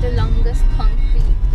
the longest concrete